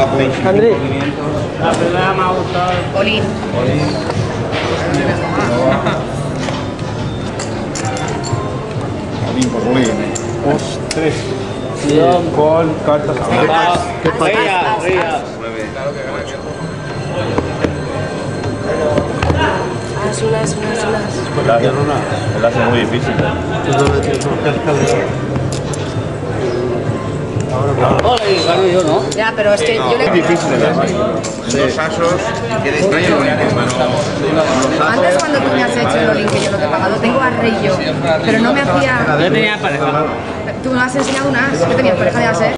Andrés. La primera me ha gustado. Olin. Tres. Con cartas. Ría, ría. As, unas, unas, unas. Él hace muy difícil. Ole, gano yo, ¿no? Ya, pero es que yo le... Difícil el as. Dos asos, queda extraño lo único. Antes cuando tú me has hecho el que yo no te he pagado, tengo a Rey yo, pero no me hacía... Yo tenía pareja. Tú me has enseñado un as, que tenías pareja de as, ¿eh?